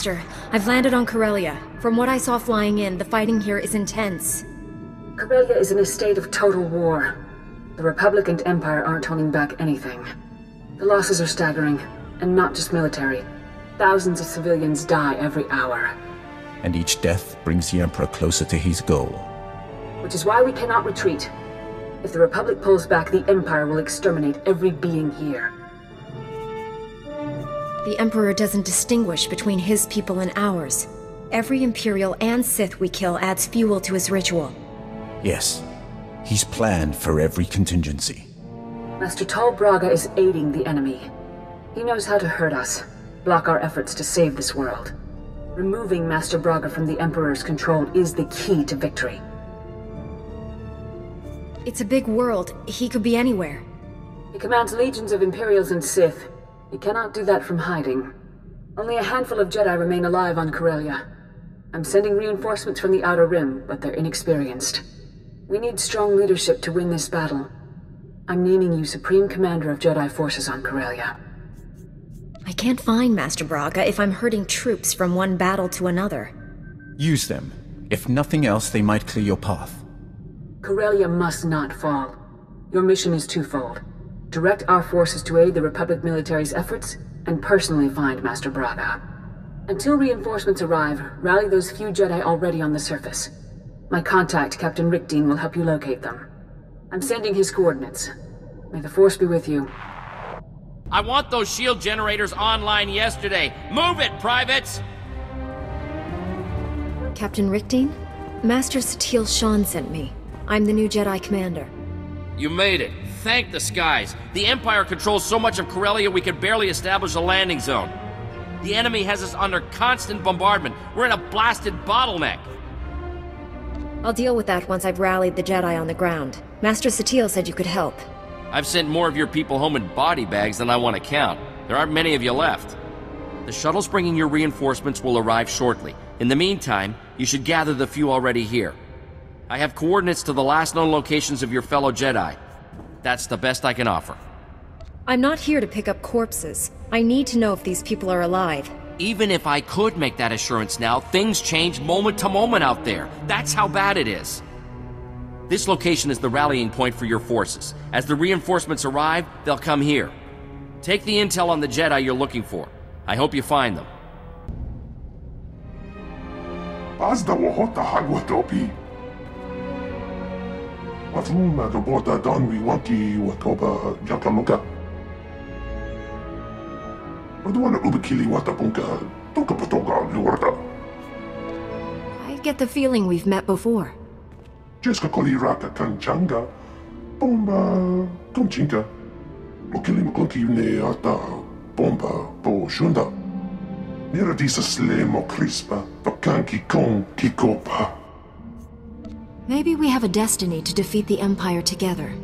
Master, I've landed on Corellia. From what I saw flying in, the fighting here is intense. Corellia is in a state of total war. The Republic and Empire aren't holding back anything. The losses are staggering, and not just military. Thousands of civilians die every hour. And each death brings the Emperor closer to his goal. Which is why we cannot retreat. If the Republic pulls back, the Empire will exterminate every being here. The Emperor doesn't distinguish between his people and ours. Every Imperial and Sith we kill adds fuel to his ritual. Yes. He's planned for every contingency. Master Tol Braga is aiding the enemy. He knows how to hurt us, block our efforts to save this world. Removing Master Braga from the Emperor's control is the key to victory. It's a big world. He could be anywhere. He commands legions of Imperials and Sith. He cannot do that from hiding. Only a handful of Jedi remain alive on Corellia. I'm sending reinforcements from the Outer Rim, but they're inexperienced. We need strong leadership to win this battle. I'm naming you Supreme Commander of Jedi Forces on Corellia. I can't find Master Braga if I'm herding troops from one battle to another. Use them. If nothing else, they might clear your path. Corellia must not fall. Your mission is twofold. Direct our forces to aid the Republic military's efforts, and personally find Master Braga. Until reinforcements arrive, rally those few Jedi already on the surface. My contact, Captain Rickdean, will help you locate them. I'm sending his coordinates. May the Force be with you. I want those shield generators online yesterday. Move it, privates! Captain Rickdean? Master Satele Shan sent me. I'm the new Jedi Commander. You made it. Thank the skies. The Empire controls so much of Corellia we can barely establish a landing zone. The enemy has us under constant bombardment. We're in a blasted bottleneck. I'll deal with that once I've rallied the Jedi on the ground. Master Satele said you could help. I've sent more of your people home in body bags than I want to count. There aren't many of you left. The shuttles bringing your reinforcements will arrive shortly. In the meantime, you should gather the few already here. I have coordinates to the last known locations of your fellow Jedi. That's the best I can offer. I'm not here to pick up corpses. I need to know if these people are alive. Even if I could make that assurance now, things change moment to moment out there. That's how bad it is. This location is the rallying point for your forces. As the reinforcements arrive, they'll come here. Take the intel on the Jedi you're looking for. I hope you find them. Azda wahota hagwatopi. Wafuma gabota donwi waki watoba jakamuka. Baduana ubikili watapunka. Toka patoga luarda. I get the feeling we've met before. Jeska koli raka kanchanga. Bomba komchinka. Mukili mklunki ne ata bomba po shunda. Mira disa slemo crispa. Tokanki kon kikopa. Maybe we have a destiny to defeat the Empire together.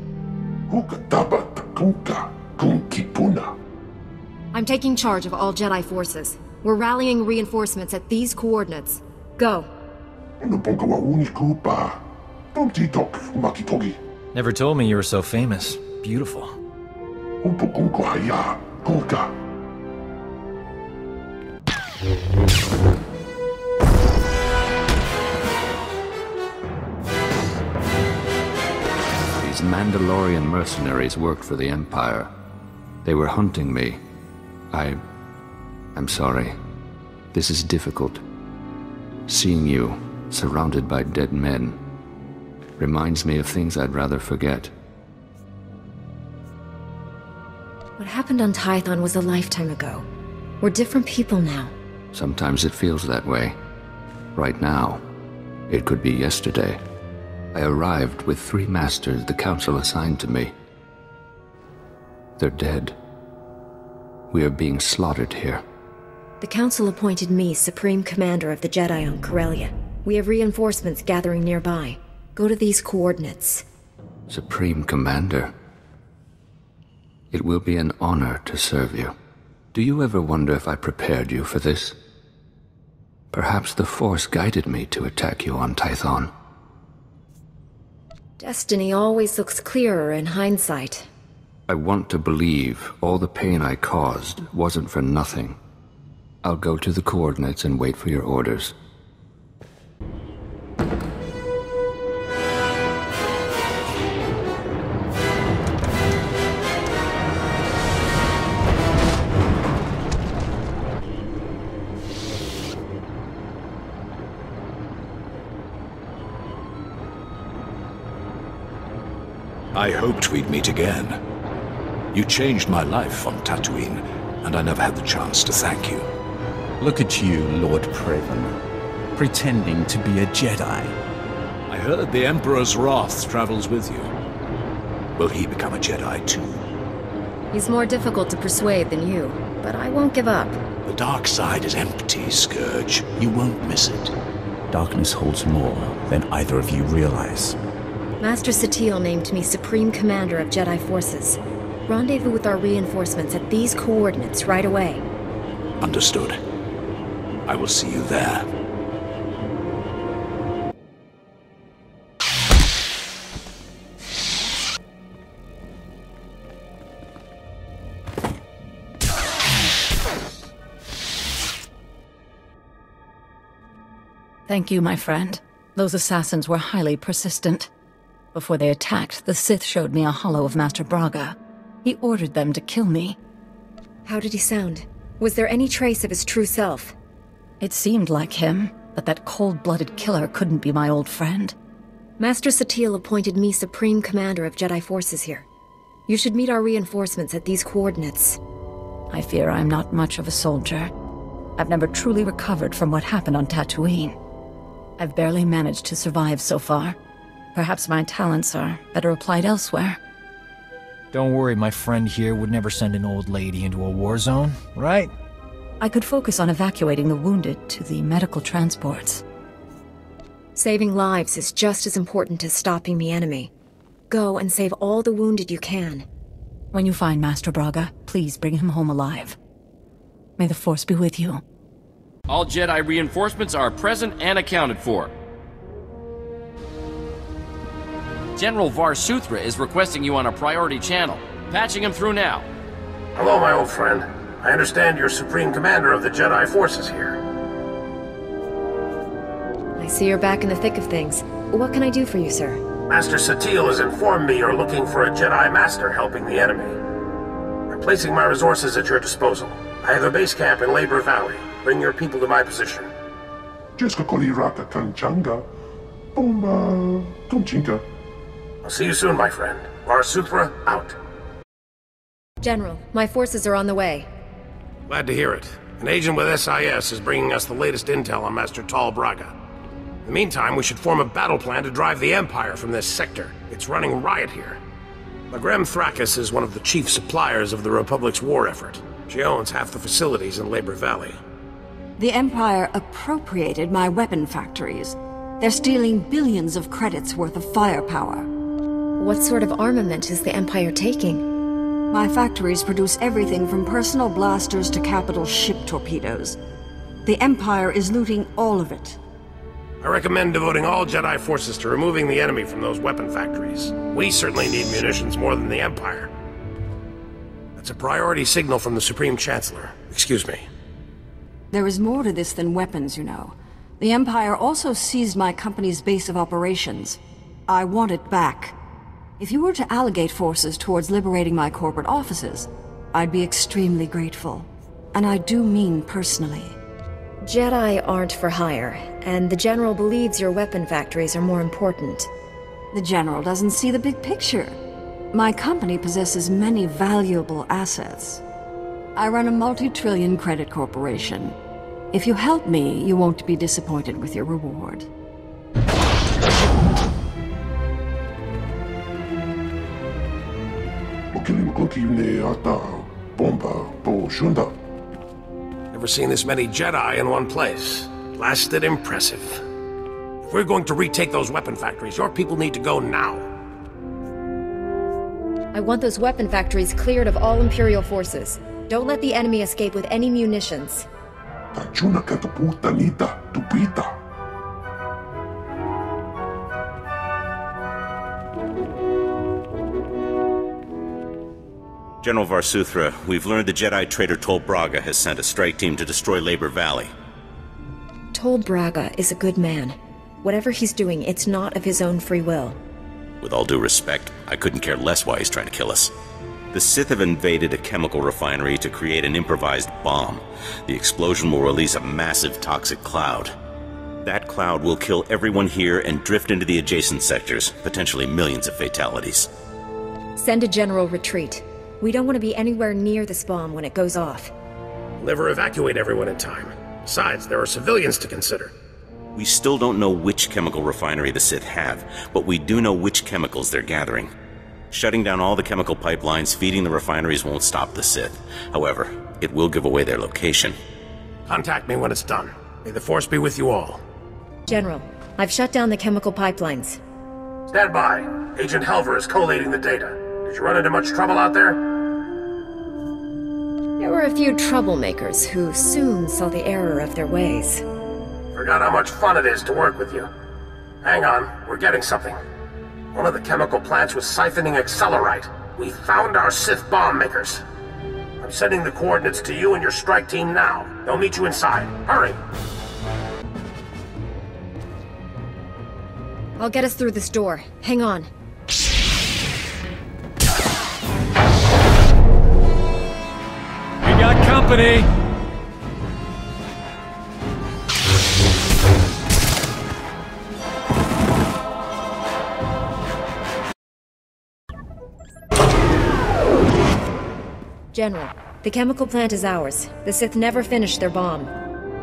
Huka taba takunka kunkipuna. I'm taking charge of all Jedi forces. We're rallying reinforcements at these coordinates. Go. Ono bonga wa kupa. Tomti makitogi. Never told me you were so famous. Beautiful. Mandalorian mercenaries worked for the Empire. They were hunting me. I. I'm sorry. This is difficult. Seeing you, surrounded by dead men, reminds me of things I'd rather forget. What happened on Tython was a lifetime ago. We're different people now. Sometimes it feels that way. Right now, it could be yesterday. I arrived with three masters the Council assigned to me. They're dead. We are being slaughtered here. The Council appointed me Supreme Commander of the Jedi on Corellia. We have reinforcements gathering nearby. Go to these coordinates. Supreme Commander. It will be an honor to serve you. Do you ever wonder if I prepared you for this? Perhaps the Force guided me to attack you on Tython. Destiny always looks clearer in hindsight. I want to believe all the pain I caused wasn't for nothing. I'll go to the coordinates and wait for your orders. I hoped we'd meet again. You changed my life on Tatooine, and I never had the chance to thank you. Look at you, Lord Praven. Pretending to be a Jedi. I heard the Emperor's wrath travels with you. Will he become a Jedi too? He's more difficult to persuade than you, but I won't give up. The dark side is empty, Scourge. You won't miss it. Darkness holds more than either of you realize. Master Satele named me Supreme Commander of Jedi Forces. Rendezvous with our reinforcements at these coordinates right away. Understood. I will see you there. Thank you, my friend. Those assassins were highly persistent. Before they attacked, the Sith showed me a holo of Master Braga. He ordered them to kill me. How did he sound? Was there any trace of his true self? It seemed like him, but that cold-blooded killer couldn't be my old friend. Master Satele appointed me Supreme Commander of Jedi Forces here. You should meet our reinforcements at these coordinates. I fear I'm not much of a soldier. I've never truly recovered from what happened on Tatooine. I've barely managed to survive so far. Perhaps my talents are better applied elsewhere. Don't worry, my friend here would never send an old lady into a war zone, right? I could focus on evacuating the wounded to the medical transports. Saving lives is just as important as stopping the enemy. Go and save all the wounded you can. When you find Master Braga, please bring him home alive. May the Force be with you. All Jedi reinforcements are present and accounted for. General Var Suthra is requesting you on a priority channel. Patching him through now. Hello, my old friend. I understand you're Supreme Commander of the Jedi Forces here. I see you're back in the thick of things. What can I do for you, sir? Master Satele has informed me you're looking for a Jedi Master helping the enemy. I'm placing my resources at your disposal. I have a base camp in Labor Valley. Bring your people to my position. Jessica Koliraka Kanchanga. Bomba Tomchinka. I'll see you soon, my friend. Var Suthra, out. General, my forces are on the way. Glad to hear it. An agent with SIS is bringing us the latest intel on Master Tol Braga. In the meantime, we should form a battle plan to drive the Empire from this sector. It's running riot here. Magrem Thrakis is one of the chief suppliers of the Republic's war effort. She owns half the facilities in Labor Valley. The Empire appropriated my weapon factories. They're stealing billions of credits worth of firepower. What sort of armament is the Empire taking? My factories produce everything from personal blasters to capital ship torpedoes. The Empire is looting all of it. I recommend devoting all Jedi forces to removing the enemy from those weapon factories. We certainly need munitions more than the Empire. That's a priority signal from the Supreme Chancellor. Excuse me. There is more to this than weapons, you know. The Empire also seized my company's base of operations. I want it back. If you were to allocate forces towards liberating my corporate offices, I'd be extremely grateful. And I do mean personally. Jedi aren't for hire, and the General believes your weapon factories are more important. The General doesn't see the big picture. My company possesses many valuable assets. I run a multi-trillion credit corporation. If you help me, you won't be disappointed with your reward. Never seen this many Jedi in one place. Blasted impressive. If we're going to retake those weapon factories, your people need to go now. I want those weapon factories cleared of all Imperial forces. Don't let the enemy escape with any munitions. Tachuna nita tupita. General Var Suthra, we've learned the Jedi traitor Tol Braga has sent a strike team to destroy Labor Valley. Tol Braga is a good man. Whatever he's doing, it's not of his own free will. With all due respect, I couldn't care less why he's trying to kill us. The Sith have invaded a chemical refinery to create an improvised bomb. The explosion will release a massive toxic cloud. That cloud will kill everyone here and drift into the adjacent sectors, potentially millions of fatalities. Send a general retreat. We don't want to be anywhere near this bomb when it goes off. Never evacuate everyone in time. Besides, there are civilians to consider. We still don't know which chemical refinery the Sith have, but we do know which chemicals they're gathering. Shutting down all the chemical pipelines feeding the refineries won't stop the Sith. However, it will give away their location. Contact me when it's done. May the Force be with you all. General, I've shut down the chemical pipelines. Stand by. Agent Helver is collating the data. Did you run into much trouble out there? There were a few troublemakers who soon saw the error of their ways. Forgot how much fun it is to work with you. Hang on, we're getting something. One of the chemical plants was siphoning accelerite. We found our Sith bomb makers. I'm sending the coordinates to you and your strike team now. They'll meet you inside. Hurry! I'll get us through this door. Hang on. Company! General, the chemical plant is ours. The Sith never finished their bomb.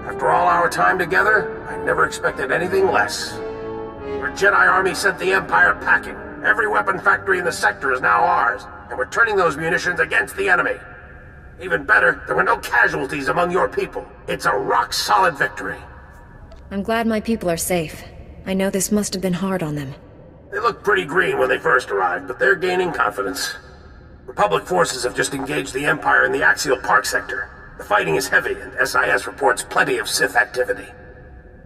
After all our time together, I never expected anything less. Your Jedi army sent the Empire packing. Every weapon factory in the sector is now ours, and we're turning those munitions against the enemy. Even better, there were no casualties among your people. It's a rock-solid victory. I'm glad my people are safe. I know this must have been hard on them. They looked pretty green when they first arrived, but they're gaining confidence. Republic forces have just engaged the Empire in the Axial Park sector. The fighting is heavy, and SIS reports plenty of Sith activity.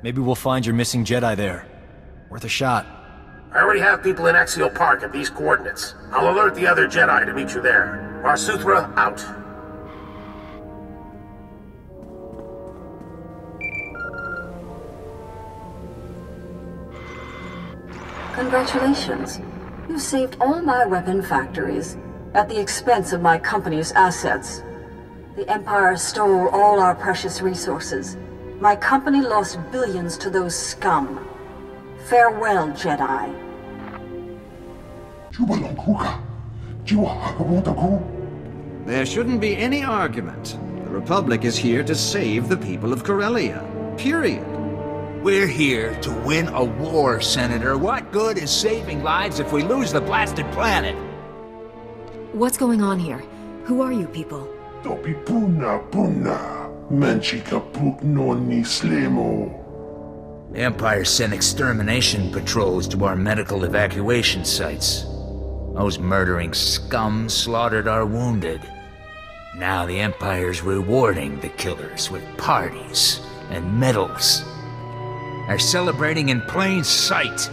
Maybe we'll find your missing Jedi there. Worth a shot. I already have people in Axial Park at these coordinates. I'll alert the other Jedi to meet you there. Var Suthra, out. Congratulations. You saved all my weapon factories at the expense of my company's assets. The Empire stole all our precious resources. My company lost billions to those scum. Farewell, Jedi. There shouldn't be any argument. The Republic is here to save the people of Corellia. Period. We're here to win a war, Senator. What good is saving lives if we lose the blasted planet? What's going on here? Who are you people? Topi puna puna. Menchika puk no ni slemo. The Empire sent extermination patrols to our medical evacuation sites. Those murdering scum slaughtered our wounded. Now the Empire's rewarding the killers with parties and medals. They're celebrating in plain sight,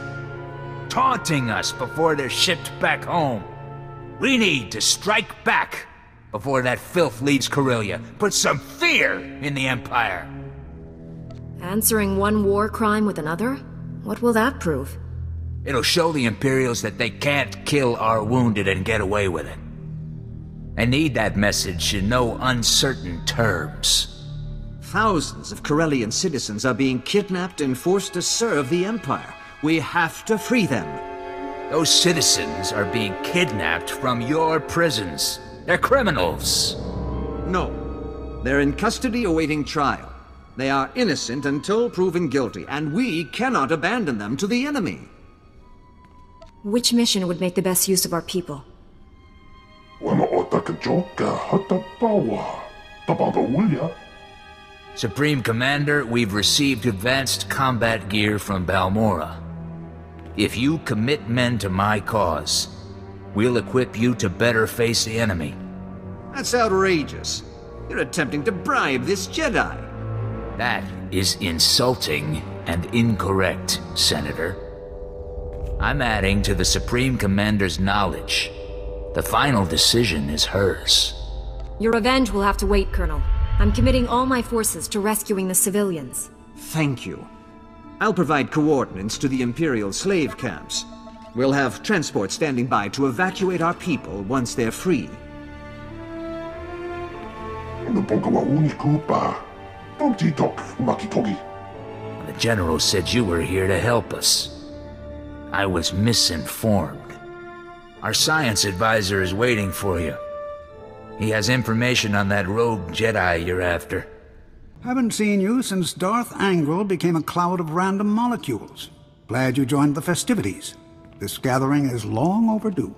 taunting us before they're shipped back home. We need to strike back before that filth leaves Corellia. Put some fear in the Empire. Answering one war crime with another? What will that prove? It'll show the Imperials that they can't kill our wounded and get away with it. I need that message in no uncertain terms. Thousands of Corellian citizens are being kidnapped and forced to serve the Empire. We have to free them. Those citizens are being kidnapped from your prisons. They're criminals. No. They're in custody awaiting trial. They are innocent until proven guilty, and we cannot abandon them to the enemy. Which mission would make the best use of our people? Wama otaka joka hatapawa. Tabamba wulya. Supreme Commander, we've received advanced combat gear from Balmorra. If you commit men to my cause, we'll equip you to better face the enemy. That's outrageous. You're attempting to bribe this Jedi. That is insulting and incorrect, Senator. I'm adding to the Supreme Commander's knowledge. The final decision is hers. Your revenge will have to wait, Colonel. I'm committing all my forces to rescuing the civilians. Thank you. I'll provide coordinates to the Imperial slave camps. We'll have transport standing by to evacuate our people once they're free. The General said you were here to help us. I was misinformed. Our science advisor is waiting for you. He has information on that rogue Jedi you're after. Haven't seen you since Darth Angral became a cloud of random molecules. Glad you joined the festivities. This gathering is long overdue.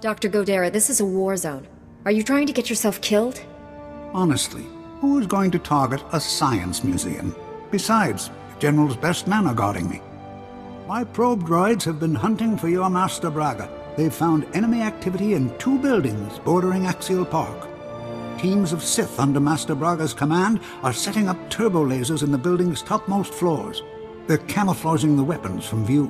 Dr. Godera, this is a war zone. Are you trying to get yourself killed? Honestly, who is going to target a science museum? Besides, the General's best men are guarding me. My probe droids have been hunting for your Master Braga. They've found enemy activity in two buildings bordering Axial Park. Teams of Sith under Master Braga's command are setting up turbo lasers in the building's topmost floors. They're camouflaging the weapons from view.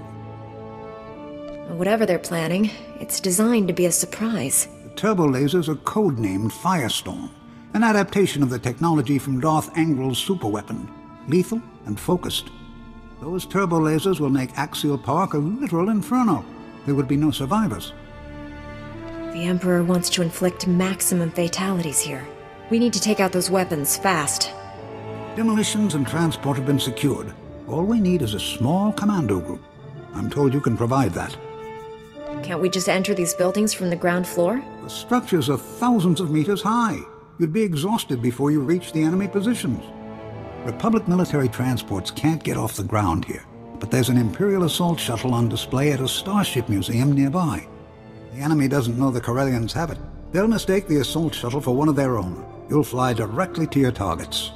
Whatever they're planning, it's designed to be a surprise. The turbo lasers are codenamed Firestorm, an adaptation of the technology from Darth Angral's superweapon, lethal and focused. Those turbo lasers will make Axial Park a literal inferno. There would be no survivors. The Emperor wants to inflict maximum fatalities here. We need to take out those weapons fast. Demolitions and transport have been secured. All we need is a small commando group. I'm told you can provide that. Can't we just enter these buildings from the ground floor? The structures are thousands of meters high. You'd be exhausted before you reach the enemy positions. Republic military transports can't get off the ground here, but there's an Imperial assault shuttle on display at a starship museum nearby. The enemy doesn't know the Corellians have it. They'll mistake the assault shuttle for one of their own. You'll fly directly to your targets.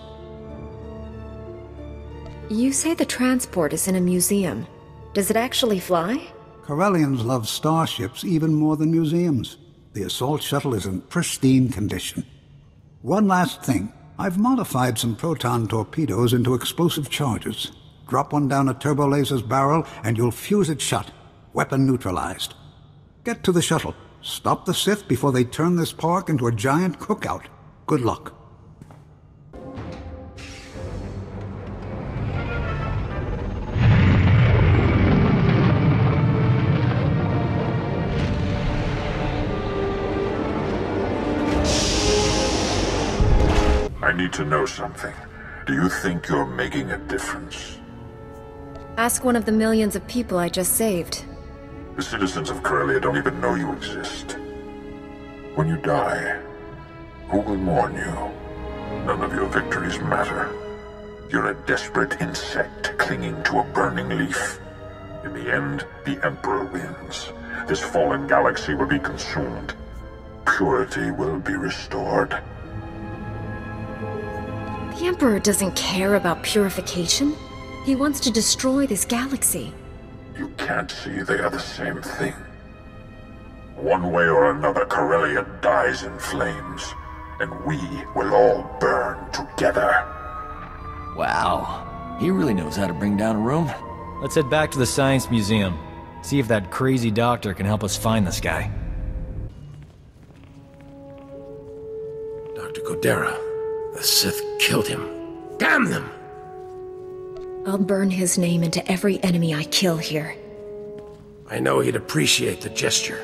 You say the transport is in a museum. Does it actually fly? Corellians love starships even more than museums. The assault shuttle is in pristine condition. One last thing. I've modified some proton torpedoes into explosive charges. Drop one down a turbo laser's barrel and you'll fuse it shut. Weapon neutralized. Get to the shuttle. Stop the Sith before they turn this park into a giant cookout. Good luck. I need to know something. Do you think you're making a difference? Ask one of the millions of people I just saved. The citizens of Corellia don't even know you exist. When you die, who will mourn you? None of your victories matter. You're a desperate insect clinging to a burning leaf. In the end, the Emperor wins. This fallen galaxy will be consumed. Purity will be restored. The Emperor doesn't care about purification. He wants to destroy this galaxy. You can't see they are the same thing. One way or another, Corellia dies in flames, and we will all burn together. Wow. He really knows how to bring down a room. Let's head back to the Science Museum. See if that crazy doctor can help us find this guy. Dr. Godera. The Sith killed him. Damn them! I'll burn his name into every enemy I kill here. I know he'd appreciate the gesture.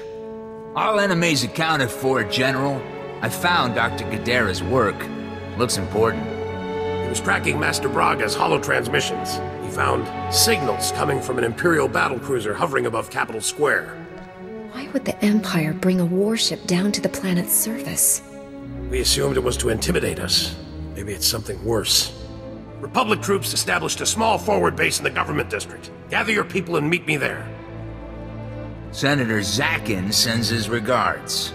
All enemies accounted for, General. I found Dr. Godera's work. Looks important. He was tracking Master Braga's holo-transmissions. He found signals coming from an Imperial battlecruiser hovering above Capital Square. Why would the Empire bring a warship down to the planet's surface? We assumed it was to intimidate us. Maybe it's something worse. Republic troops established a small forward base in the government district. Gather your people and meet me there. Senator Zakin sends his regards.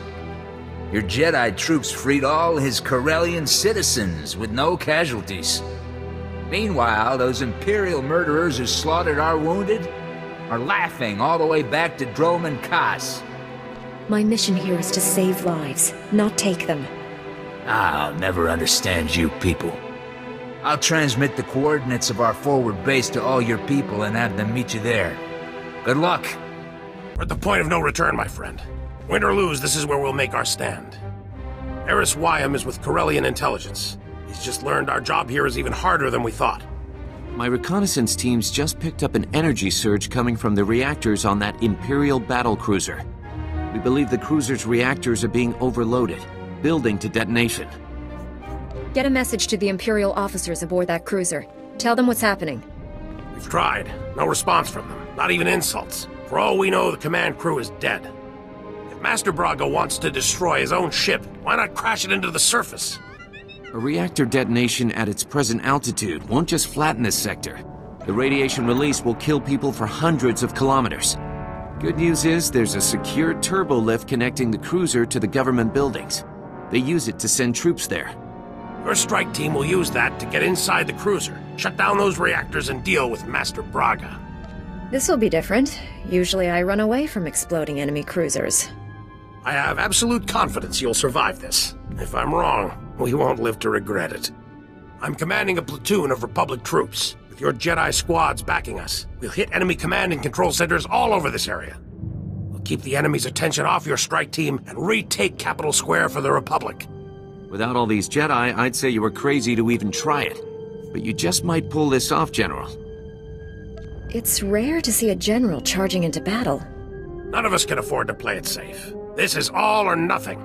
Your Jedi troops freed all his Corellian citizens with no casualties. Meanwhile, those Imperial murderers who slaughtered our wounded are laughing all the way back to Dromund Kaas. My mission here is to save lives, not take them. I'll never understand you people. I'll transmit the coordinates of our forward base to all your people and have them meet you there. Good luck. We're at the point of no return, my friend. Win or lose, this is where we'll make our stand. Eris Wyam is with Corellian intelligence. He's just learned our job here is even harder than we thought. My reconnaissance teams just picked up an energy surge coming from the reactors on that Imperial battle cruiser. We believe the cruiser's reactors are being overloaded, building to detonation. Get a message to the Imperial officers aboard that cruiser. Tell them what's happening. We've tried. No response from them. Not even insults. For all we know, the command crew is dead. If Master Braga wants to destroy his own ship, why not crash it into the surface? A reactor detonation at its present altitude won't just flatten this sector. The radiation release will kill people for hundreds of kilometers. Good news is there's a secure turbo lift connecting the cruiser to the government buildings. They use it to send troops there. Your strike team will use that to get inside the cruiser, shut down those reactors and deal with Master Braga. This'll be different. Usually I run away from exploding enemy cruisers. I have absolute confidence you'll survive this. If I'm wrong, we won't live to regret it. I'm commanding a platoon of Republic troops. With your Jedi squads backing us, we'll hit enemy command and control centers all over this area. We'll keep the enemy's attention off your strike team and retake Capital Square for the Republic. Without all these Jedi, I'd say you were crazy to even try it. But you just might pull this off, General. It's rare to see a general charging into battle. None of us can afford to play it safe. This is all or nothing.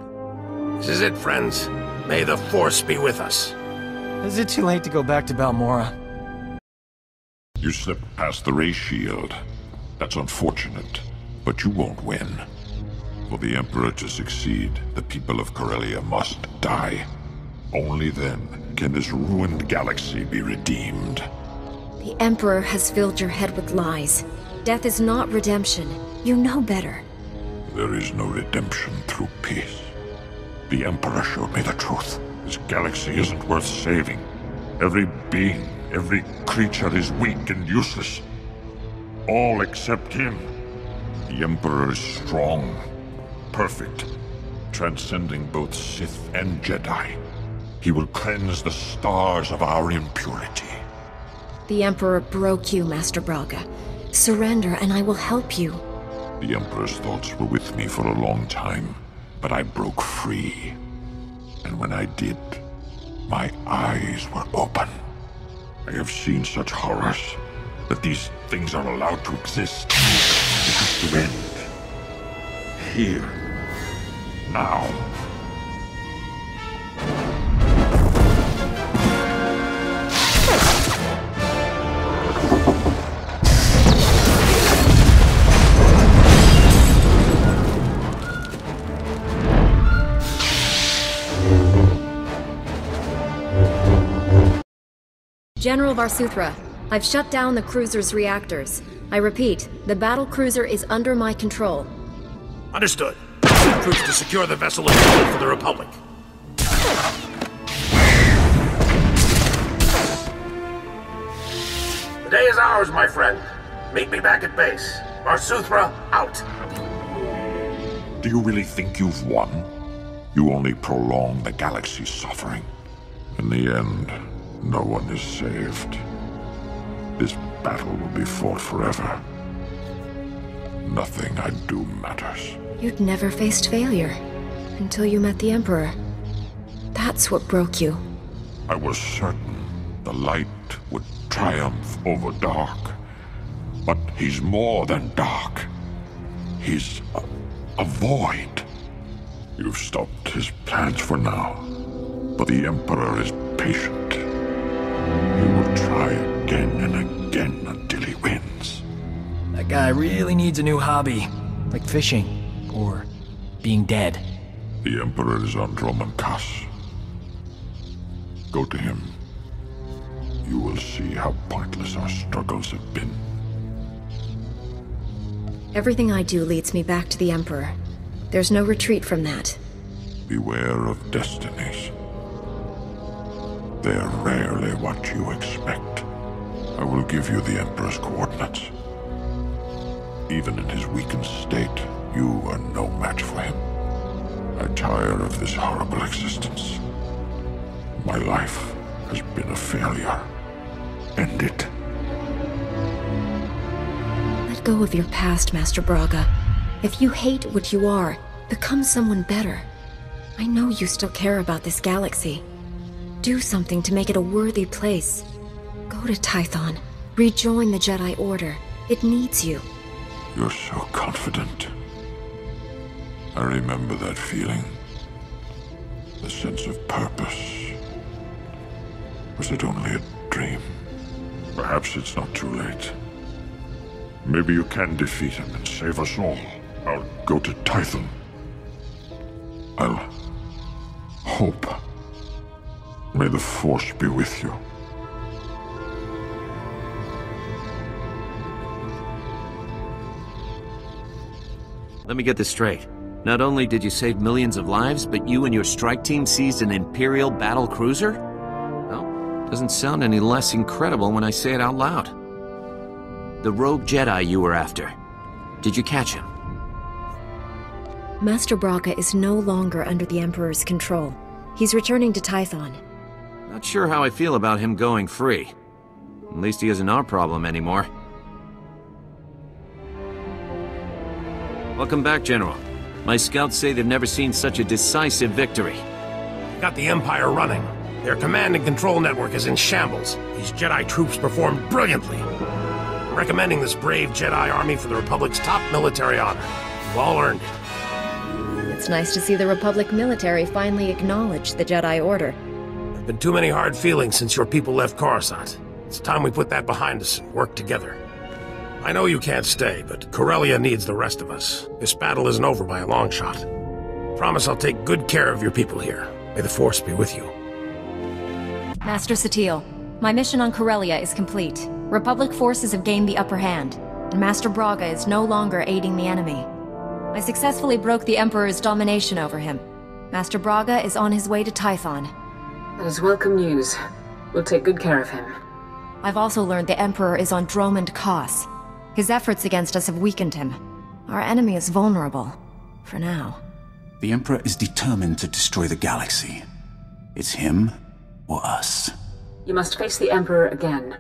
This is it, friends. May the Force be with us. Is it too late to go back to Balmorra? You slipped past the ray shield. That's unfortunate, but you won't win. For the Emperor to succeed, the people of Corellia must die. Only then can this ruined galaxy be redeemed. The Emperor has filled your head with lies. Death is not redemption. You know better. There is no redemption through peace. The Emperor showed me the truth. This galaxy isn't worth saving. Every being, every creature is weak and useless. All except him. The Emperor is strong, perfect, transcending both Sith and Jedi. He will cleanse the stars of our impurity. The Emperor broke you, Master Braga. Surrender, and I will help you. The Emperor's thoughts were with me for a long time, but I broke free. And when I did, my eyes were open. I have seen such horrors that these things are allowed to exist. It has to end. Here. Now. General Var Suthra, I've shut down the cruiser's reactors. I repeat, the battle cruiser is under my control. Understood. Troops to secure the vessel intended for the Republic. The day is ours, my friend. Meet me back at base. Var Suthra, out. Do you really think you've won? You only prolong the galaxy's suffering. In the end, no one is saved. This battle will be fought forever. Nothing I do matters. You'd never faced failure until you met the Emperor. That's what broke you. I was certain the light would triumph over dark. But he's more than dark. He's a, a void. You've stopped his plans for now. But the Emperor is patient. He will try again and again until he wins. That guy really needs a new hobby, like fishing, or being dead. The Emperor is on Dromund Kaas. Go to him. You will see how pointless our struggles have been. Everything I do leads me back to the Emperor. There's no retreat from that. Beware of destinies. They're rarely what you expect. I will give you the Emperor's coordinates. Even in his weakened state, you are no match for him. I tire of this horrible existence. My life has been a failure. End it. Let go of your past, Master Braga. If you hate what you are, Become someone better. I know you still care about this galaxy. Do something to make it a worthy place. Go to Tython. Rejoin the Jedi Order. It needs you. You're so confident. I remember that feeling. The sense of purpose. Was it only a dream? Perhaps it's not too late. Maybe you can defeat him and save us all. I'll go to Tython. I'll hope. May the Force be with you. Let me get this straight. Not only did you save millions of lives, but you and your strike team seized an Imperial battle cruiser? Well, doesn't sound any less incredible when I say it out loud. The rogue Jedi you were after. Did you catch him? Master Braga is no longer under the Emperor's control. He's returning to Tython. Not sure how I feel about him going free. At least he isn't our problem anymore. Welcome back, General. My scouts say they've never seen such a decisive victory. Got the Empire running. Their command and control network is in shambles. These Jedi troops performed brilliantly. I'm recommending this brave Jedi army for the Republic's top military honor. You've all earned it. It's nice to see the Republic military finally acknowledge the Jedi Order. There've been too many hard feelings since your people left Coruscant. It's time we put that behind us and work together. I know you can't stay, but Corellia needs the rest of us. This battle isn't over by a long shot. Promise I'll take good care of your people here. May the Force be with you. Master Satele, my mission on Corellia is complete. Republic forces have gained the upper hand, and Master Braga is no longer aiding the enemy. I successfully broke the Emperor's domination over him. Master Braga is on his way to Tython. That is welcome news. We'll take good care of him. I've also learned the Emperor is on Dromund Kaas. His efforts against us have weakened him. Our enemy is vulnerable. For now. The Emperor is determined to destroy the galaxy. It's him or us. You must face the Emperor again.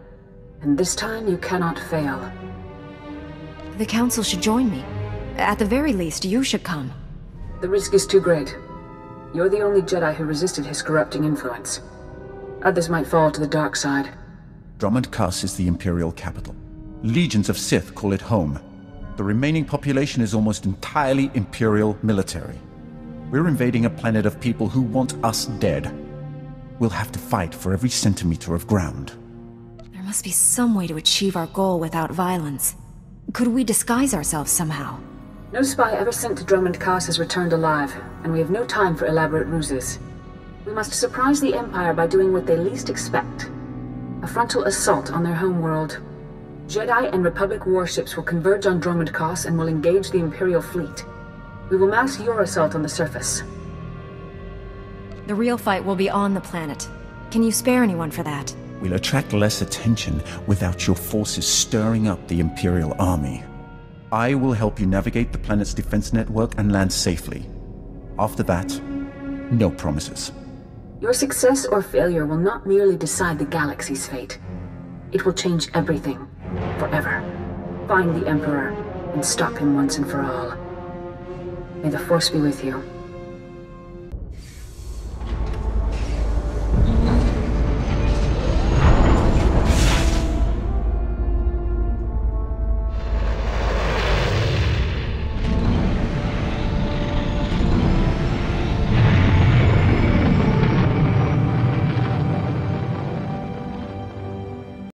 And this time you cannot fail. The Council should join me. At the very least, you should come. The risk is too great. You're the only Jedi who resisted his corrupting influence. Others might fall to the dark side. Dromund Kaas is the Imperial capital. Legions of Sith call it home. The remaining population is almost entirely Imperial military. We're invading a planet of people who want us dead. We'll have to fight for every centimeter of ground. There must be some way to achieve our goal without violence. Could we disguise ourselves somehow? No spy ever sent to Dromund Kaas has returned alive, and we have no time for elaborate ruses. We must surprise the Empire by doing what they least expect. A frontal assault on their homeworld. Jedi and Republic warships will converge on Dromund Kaas and will engage the Imperial fleet. We will mask your assault on the surface. The real fight will be on the planet. Can you spare anyone for that? We'll attract less attention without your forces stirring up the Imperial army. I will help you navigate the planet's defense network and land safely. After that, no promises. Your success or failure will not merely decide the galaxy's fate. It will change everything. Forever. Find the Emperor and stop him once and for all. May the Force be with you.